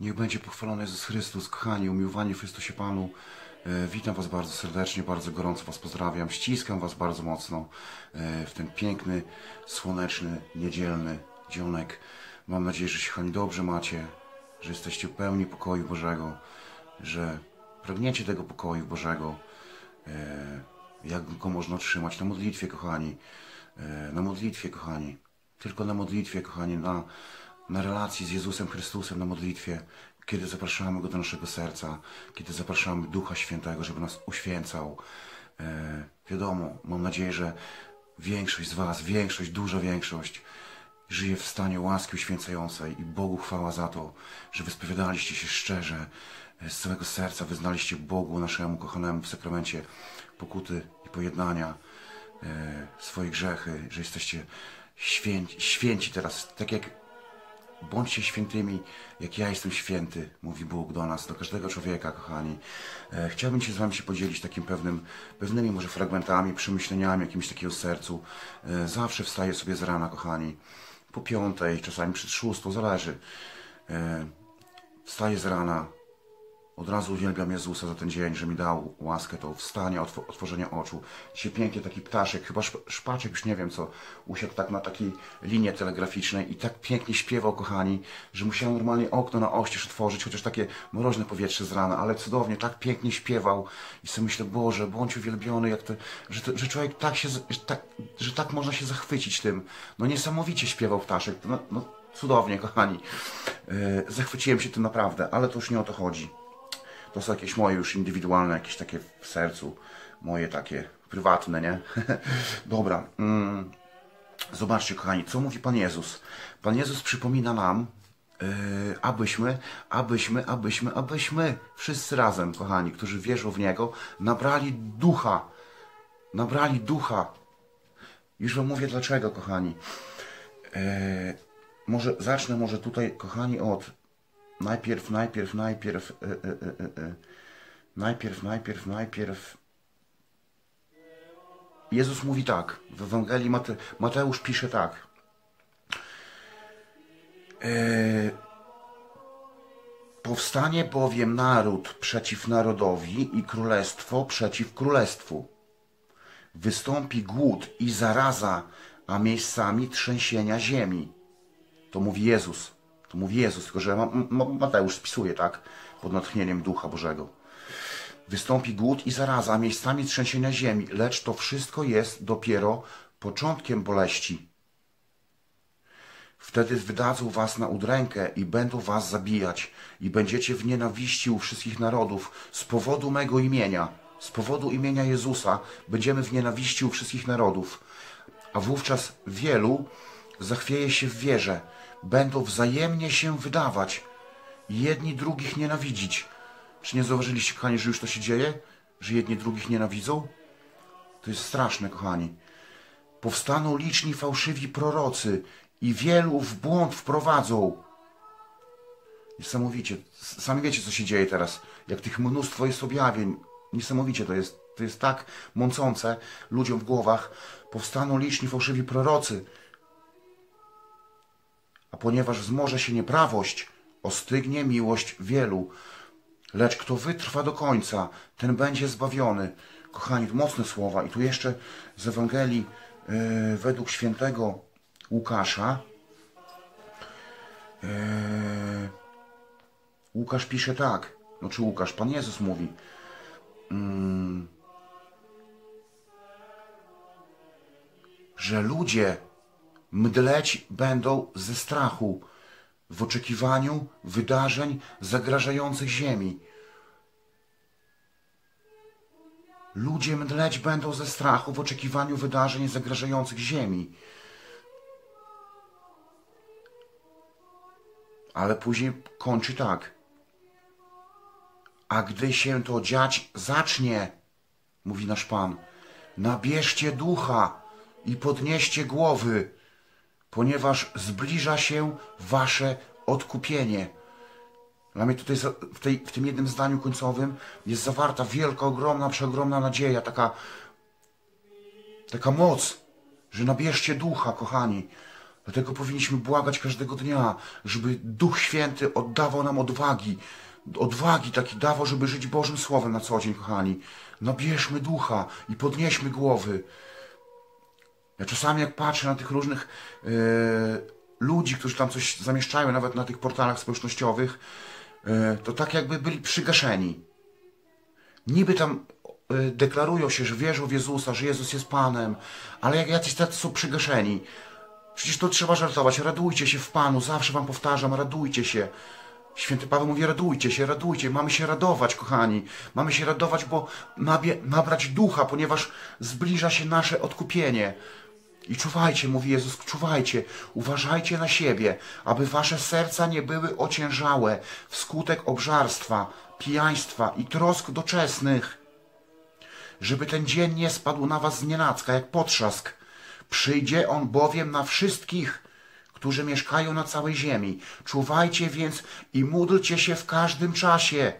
Niech będzie pochwalony Jezus Chrystus, kochani, umiłowani w Chrystusie Panu. E, Witam Was bardzo serdecznie, bardzo gorąco Was pozdrawiam. Ściskam Was bardzo mocno e, w ten piękny, słoneczny, niedzielny dzionek. Mam nadzieję, że się kochani dobrze macie, że jesteście pełni pokoju Bożego, że pragniecie tego pokoju Bożego. E, Jak go można otrzymać? Na modlitwie, kochani. Na modlitwie, kochani. Tylko na modlitwie, kochani, na, na relacji z Jezusem Chrystusem, na modlitwie, kiedy zapraszamy Go do naszego serca, kiedy zapraszamy Ducha Świętego, żeby nas uświęcał. E, wiadomo, mam nadzieję, że większość z Was, większość, duża większość, żyje w stanie łaski uświęcającej i Bogu chwała za to, że wyspowiadaliście się szczerze, e, z całego serca, wyznaliście Bogu, naszemu kochanemu w sakramencie pokuty i pojednania e, swoje grzechy, że jesteście święci, święci teraz, tak jak bądźcie świętymi, jak ja jestem święty, mówi Bóg do nas, do każdego człowieka, kochani. E, chciałbym się z wami się podzielić takim pewnym, pewnymi może fragmentami, przemyśleniami, jakimś takiego sercu. E, zawsze wstaję sobie z rana, kochani, po piątej, czasami przed szóstą, zależy. E, wstaję z rana, od razu uwielbiam Jezusa za ten dzień, że mi dał łaskę to wstania, otw otworzenia oczu. Dzisiaj pięknie taki ptaszek, chyba szp szpaczek, już nie wiem co, usiadł tak na takiej linie telegraficznej i tak pięknie śpiewał, kochani, że musiałem normalnie okno na oścież otworzyć, chociaż takie mroźne powietrze z rana, ale cudownie, tak pięknie śpiewał i sobie myślę, Boże, bądź uwielbiony, jak to, że, to, że człowiek tak się, że tak, że tak można się zachwycić tym. No niesamowicie śpiewał ptaszek, no, no cudownie, kochani. Yy, zachwyciłem się tym naprawdę, ale to już nie o to chodzi. To są jakieś moje już indywidualne, jakieś takie w sercu, moje takie prywatne, nie? Dobra. Mm. Zobaczcie, kochani, co mówi Pan Jezus. Pan Jezus przypomina nam, yy, abyśmy, abyśmy, abyśmy, abyśmy wszyscy razem, kochani, którzy wierzą w Niego, nabrali ducha. Nabrali ducha. Już Wam mówię dlaczego, kochani. Yy, może zacznę może tutaj, kochani, od najpierw, najpierw, najpierw, y, y, y, y. najpierw, najpierw, najpierw. Jezus mówi tak, w Ewangelii Mate, Mateusz pisze tak. E, powstanie bowiem naród przeciw narodowi i królestwo przeciw królestwu. Wystąpi głód i zaraza, a miejscami trzęsienia ziemi. To mówi Jezus. To mówi Jezus, tylko że Ma- Ma- Mateusz spisuje, tak? Pod natchnieniem Ducha Bożego. Wystąpi głód i zaraza, miejscami trzęsienia ziemi, lecz to wszystko jest dopiero początkiem boleści. Wtedy wydadzą was na udrękę i będą was zabijać i będziecie w nienawiści u wszystkich narodów z powodu mego imienia, z powodu imienia Jezusa będziemy w nienawiści u wszystkich narodów. A wówczas wielu zachwieje się w wierze, będą wzajemnie się wydawać i jedni drugich nienawidzić. Czy nie zauważyliście, kochani, że już to się dzieje? Że jedni drugich nienawidzą? To jest straszne, kochani. Powstaną liczni fałszywi prorocy i wielu w błąd wprowadzą. Niesamowicie. Sami wiecie, co się dzieje teraz. Jak tych mnóstwo jest objawień. Niesamowicie to jest. To jest tak mącące ludziom w głowach. Powstaną liczni fałszywi prorocy. A ponieważ wzmoże się nieprawość, ostygnie miłość wielu. Lecz kto wytrwa do końca, ten będzie zbawiony. Kochani, mocne słowa. I tu jeszcze z Ewangelii e, według świętego Łukasza. e, Łukasz pisze tak. No czy Łukasz? Pan Jezus mówi. mm, że ludzie mdleć będą ze strachu w oczekiwaniu wydarzeń zagrażających ziemi. Ludzie mdleć będą ze strachu w oczekiwaniu wydarzeń zagrażających ziemi. Ale później kończy tak. A gdy się to dziać zacznie, mówi nasz Pan, nabierzcie ducha i podnieście głowy, ponieważ zbliża się wasze odkupienie. Dla mnie tutaj w, tej, w tym jednym zdaniu końcowym jest zawarta wielka, ogromna, przeogromna nadzieja, taka, taka moc, że nabierzcie ducha, kochani. Dlatego powinniśmy błagać każdego dnia, żeby Duch Święty oddawał nam odwagi. Odwagi taki dawał, żeby żyć Bożym Słowem na co dzień, kochani. Nabierzmy ducha i podnieśmy głowy. Ja czasami jak patrzę na tych różnych e, ludzi, którzy tam coś zamieszczają, nawet na tych portalach społecznościowych, e, to tak jakby byli przygaszeni. Niby tam e, deklarują się, że wierzą w Jezusa, że Jezus jest Panem, ale jak jacyś tacy są przygaszeni. Przecież to trzeba żartować. Radujcie się w Panu, zawsze Wam powtarzam, radujcie się. Święty Paweł mówi, radujcie się, radujcie. Mamy się radować, kochani. Mamy się radować, bo nabie, nabrać ducha, ponieważ zbliża się nasze odkupienie. I czuwajcie, mówi Jezus, czuwajcie, uważajcie na siebie, aby wasze serca nie były ociężałe wskutek obżarstwa, pijaństwa i trosk doczesnych, żeby ten dzień nie spadł na was z nienacka jak potrzask. Przyjdzie on bowiem na wszystkich, którzy mieszkają na całej ziemi. Czuwajcie więc i módlcie się w każdym czasie.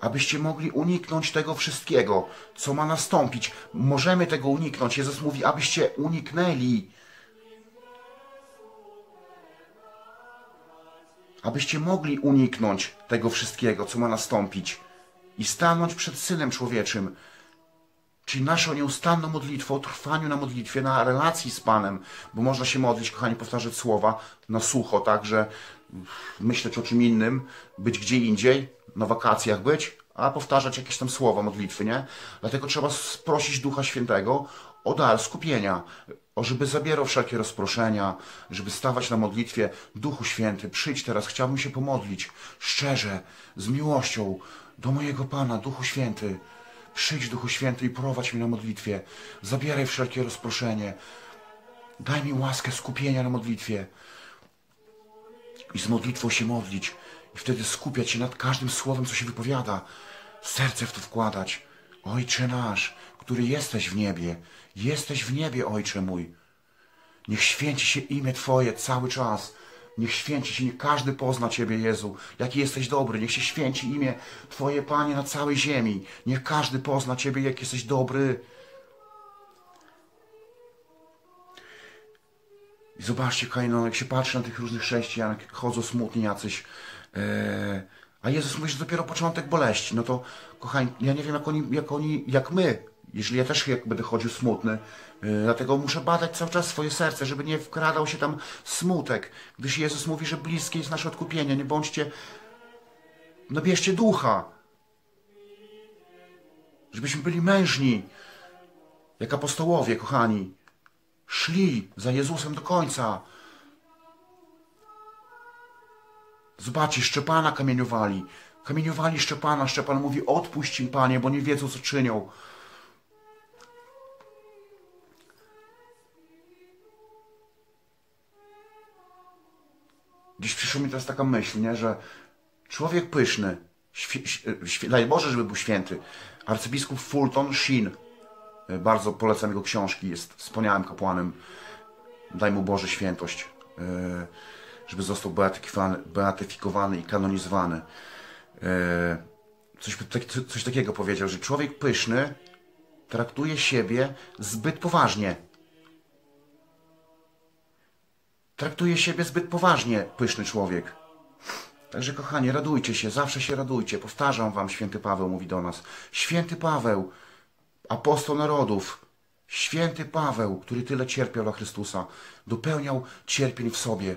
Abyście mogli uniknąć tego wszystkiego, co ma nastąpić. Możemy tego uniknąć. Jezus mówi, abyście uniknęli. Abyście mogli uniknąć tego wszystkiego, co ma nastąpić i stanąć przed Synem Człowieczym. Czyli naszą nieustanną modlitwą, o trwaniu na modlitwie, na relacji z Panem, bo można się modlić, kochani, powtarzać słowa na sucho, tak, że myśleć o czym innym, być gdzie indziej, na wakacjach być, a powtarzać jakieś tam słowa modlitwy, nie? Dlatego trzeba prosić Ducha Świętego o dar skupienia, o żeby zabierał wszelkie rozproszenia, żeby stawać na modlitwie Duchu Święty, przyjdź teraz, chciałbym się pomodlić, szczerze, z miłością, do mojego Pana, Duchu Święty. Przyjdź, Duchu Święty, i prowadź mnie na modlitwie. Zabieraj wszelkie rozproszenie. Daj mi łaskę skupienia na modlitwie. I z modlitwą się modlić. Wtedy skupiać się nad każdym słowem, co się wypowiada. Serce w to wkładać. Ojcze nasz, który jesteś w niebie. Jesteś w niebie, Ojcze mój. Niech święci się imię Twoje cały czas. Niech święci się, niech każdy pozna Ciebie, Jezu, jaki jesteś dobry. Niech się święci imię Twoje, Panie, na całej ziemi. Niech każdy pozna Ciebie, jak jesteś dobry. I zobaczcie, Kaino, jak się patrzy na tych różnych chrześcijan, chodzą smutni jacyś, a Jezus mówi, że dopiero początek boleści. No to, kochani, ja nie wiem, jak oni, jak oni, jak my jeżeli ja też jak będę chodził smutny, yy, dlatego muszę badać cały czas swoje serce, żeby nie wkradał się tam smutek, gdyż Jezus mówi, że bliskie jest nasze odkupienie. Nie bądźcie, no bierzcie ducha, żebyśmy byli mężni, jak apostołowie, kochani. Szli za Jezusem do końca. Zobaczcie, Szczepana kamieniowali. Kamieniowali Szczepana. Szczepan mówi, odpuść im, Panie, bo nie wiedzą, co czynią. Dziś przyszła mi teraz taka myśl, nie, że człowiek pyszny, daj Boże, żeby był święty, arcybiskup Fulton Sheen, bardzo polecam jego książki, jest wspaniałym kapłanem, daj mu Boże świętość, e, żeby został beatyfikowany, i kanonizowany. E, coś, tak, coś takiego powiedział, że człowiek pyszny traktuje siebie zbyt poważnie Traktuje siebie zbyt poważnie pyszny człowiek. Także kochani, radujcie się, zawsze się radujcie. Powtarzam wam, święty Paweł mówi do nas. Święty Paweł, apostoł narodów, święty Paweł, który tyle cierpiał dla Chrystusa, dopełniał cierpień w sobie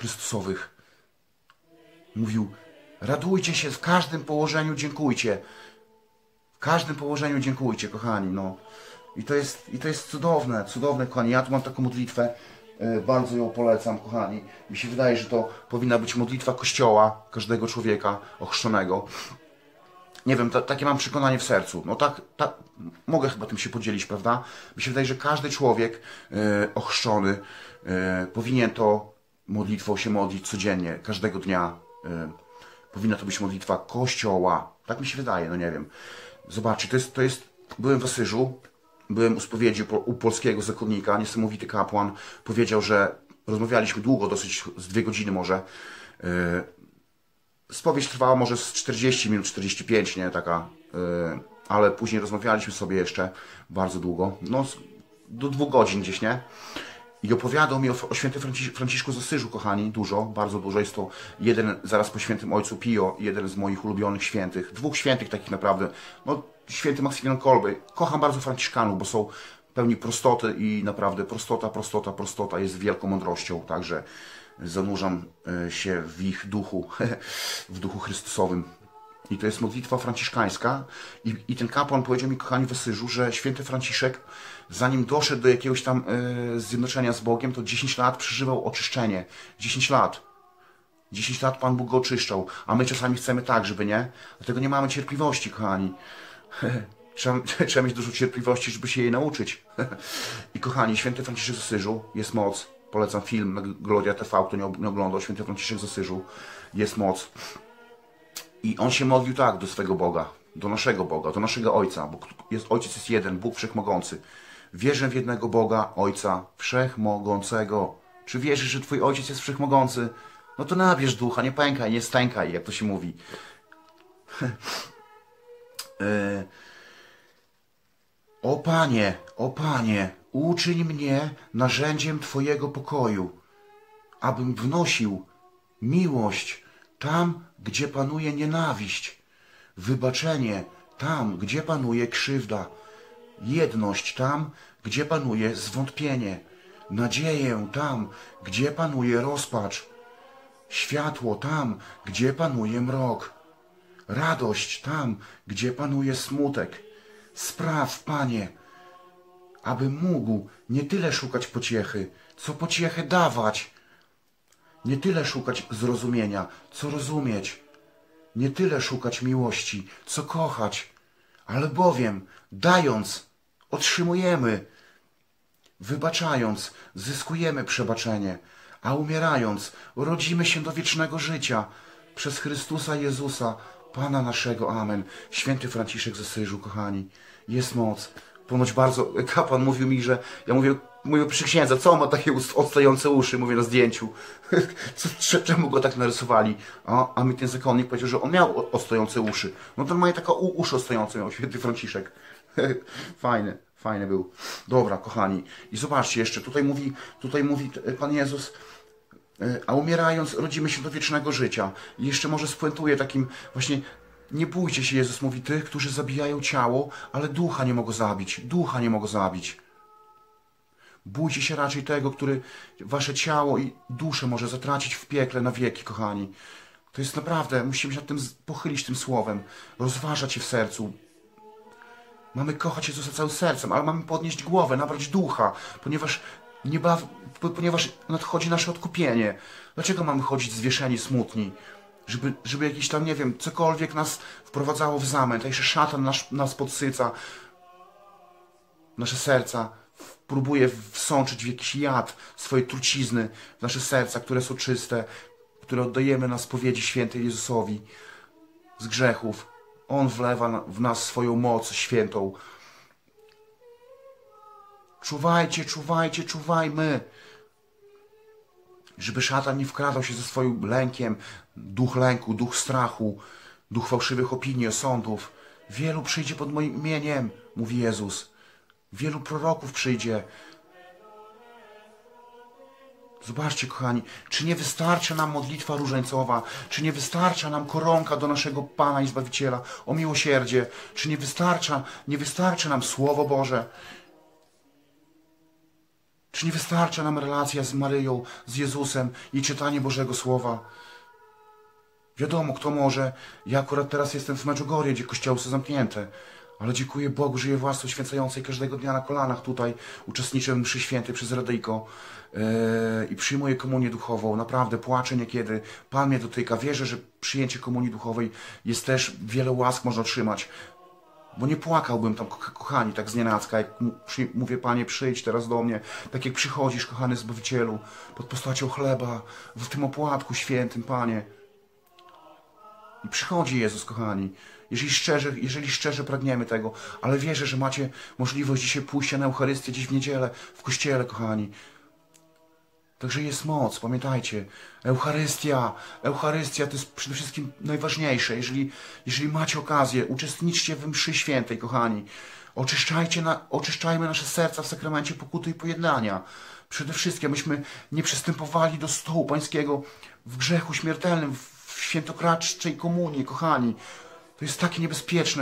Chrystusowych. Mówił, radujcie się, w każdym położeniu dziękujcie. W każdym położeniu dziękujcie, kochani. No. I to jest, i to jest cudowne, cudowne, kochani. Ja tu mam taką modlitwę. E, bardzo ją polecam, kochani. Mi się wydaje, że to powinna być modlitwa Kościoła, każdego człowieka ochrzczonego. Nie wiem, takie mam przekonanie w sercu. No tak, tak, mogę chyba tym się podzielić, prawda? Mi się wydaje, że każdy człowiek e, ochrzczony e, powinien to modlitwą się modlić codziennie, każdego dnia. E, powinna to być modlitwa Kościoła. Tak mi się wydaje, no nie wiem. Zobaczcie, to jest, to jest byłem w Asyżu, byłem u spowiedzi u polskiego zakonnika, niesamowity kapłan, powiedział, że rozmawialiśmy długo, dosyć z dwie godziny może. Yy, spowiedź trwała może z 40 minut, 45, nie, taka yy, ale później rozmawialiśmy sobie jeszcze bardzo długo, no do dwóch godzin gdzieś, nie? I opowiadał mi o, o świętym Francisz, Franciszku z Asyżu, kochani, dużo, bardzo dużo. Jest to jeden, zaraz po świętym ojcu Pio, jeden z moich ulubionych świętych. Dwóch świętych takich naprawdę. No, święty Maksymilian Kolby. Kocham bardzo Franciszkanów, bo są pełni prostoty i naprawdę prostota, prostota, prostota jest wielką mądrością, także zanurzam e, się w ich duchu, w duchu Chrystusowym. I to jest modlitwa franciszkańska. I, I, ten kapłan powiedział mi, kochani w że święty Franciszek, zanim doszedł do jakiegoś tam y, zjednoczenia z Bogiem, to 10 lat przeżywał oczyszczenie. 10 lat. 10 lat Pan Bóg go oczyszczał. A my czasami chcemy tak, żeby nie. Dlatego nie mamy cierpliwości, kochani. Trzeba, trzeba mieć dużo cierpliwości, żeby się jej nauczyć. I kochani, święty Franciszek z Asyżu jest moc. Polecam film na Gloria TV, kto nie, nie oglądał. Święty Franciszek z Asyżu jest moc. I on się modlił tak do swego Boga, do naszego Boga, do naszego Ojca, bo jest, Ojciec jest jeden, Bóg Wszechmogący. Wierzę w jednego Boga, Ojca Wszechmogącego. Czy wierzysz, że Twój Ojciec jest Wszechmogący? No to nabierz ducha, nie pękaj, nie stękaj, jak to się mówi. E, o Panie, o Panie, uczyń mnie narzędziem Twojego pokoju, abym wnosił miłość tam, gdzie panuje nienawiść, wybaczenie tam, gdzie panuje krzywda, jedność tam, gdzie panuje zwątpienie, nadzieję tam, gdzie panuje rozpacz, światło tam, gdzie panuje mrok, radość tam, gdzie panuje smutek. Spraw, Panie, aby mógł nie tyle szukać pociechy, co pociechę dawać, nie tyle szukać zrozumienia, co rozumieć. Nie tyle szukać miłości, co kochać. Ale bowiem, dając, otrzymujemy. Wybaczając, zyskujemy przebaczenie. A umierając, rodzimy się do wiecznego życia. Przez Chrystusa Jezusa, Pana naszego. Amen. Święty Franciszek ze Syżu, kochani. Jest moc. Ponoć bardzo, kapłan mówił mi, że ja mówię, mówię przy księdza, co on ma takie odstające uszy, mówię na zdjęciu. Czemu go tak narysowali? A, a mi ten zakonnik powiedział, że on miał odstające uszy. No to ma taka uszy odstające miał, święty Franciszek. Fajny, fajny był. Dobra, kochani. I zobaczcie jeszcze, tutaj mówi, tutaj mówi Pan Jezus, e, a umierając rodzimy się do wiecznego życia. I jeszcze może spuentuję takim właśnie nie bójcie się, Jezus mówi, tych, którzy zabijają ciało, ale ducha nie mogą zabić. Ducha nie mogą zabić. Bójcie się raczej tego, który wasze ciało i duszę może zatracić w piekle na wieki, kochani. To jest naprawdę, musimy się nad tym pochylić tym słowem, rozważać je w sercu. Mamy kochać Jezusa całym sercem, ale mamy podnieść głowę, nabrać ducha, ponieważ, niebaw, ponieważ nadchodzi nasze odkupienie. Dlaczego mamy chodzić zwieszeni, smutni? żeby, żeby jakiś tam, nie wiem, cokolwiek nas wprowadzało w zamęt, a jeszcze szatan nas, nas podsyca, nasze serca, próbuje wsączyć w jakiś jad swojej trucizny w nasze serca, które są czyste, które oddajemy na spowiedzi świętej Jezusowi z grzechów. On wlewa w nas swoją moc świętą. Czuwajcie, czuwajcie, czuwajmy żeby szatan nie wkradał się ze swoim lękiem, duch lęku, duch strachu, duch fałszywych opinii, osądów. Wielu przyjdzie pod moim imieniem, mówi Jezus. Wielu proroków przyjdzie. Zobaczcie, kochani, czy nie wystarcza nam modlitwa różańcowa, czy nie wystarcza nam koronka do naszego Pana i Zbawiciela o miłosierdzie, czy nie wystarcza, nie wystarcza nam Słowo Boże, czy nie wystarcza nam relacja z Maryją, z Jezusem i czytanie Bożego Słowa? Wiadomo, kto może. Ja akurat teraz jestem w Medjugorje, gdzie kościoły są zamknięte. Ale dziękuję Bogu, żyję własną święcającej każdego dnia na kolanach tutaj. Uczestniczę w mszy świętej przez Radyjko yy, i przyjmuję komunię duchową. Naprawdę płaczę niekiedy. Pan mnie dotyka. Wierzę, że przyjęcie komunii duchowej jest też wiele łask można otrzymać. Bo nie płakałbym tam, kochani, tak z nienacka, jak mówię, Panie, przyjdź teraz do mnie, tak jak przychodzisz, kochany Zbawicielu, pod postacią chleba, w tym opłatku świętym, Panie. I przychodzi Jezus, kochani, jeżeli szczerze, jeżeli szczerze pragniemy tego, ale wierzę, że macie możliwość dzisiaj pójścia na Eucharystię gdzieś w niedzielę, w kościele, kochani. Także jest moc, pamiętajcie. Eucharystia, Eucharystia to jest przede wszystkim najważniejsze. Jeżeli, jeżeli macie okazję, uczestniczcie w mszy świętej, kochani. Oczyszczajcie na, oczyszczajmy nasze serca w sakramencie pokuty i pojednania. Przede wszystkim, myśmy nie przystępowali do stołu pańskiego w grzechu śmiertelnym, w świętokraczczej komunii, kochani. To jest takie niebezpieczne.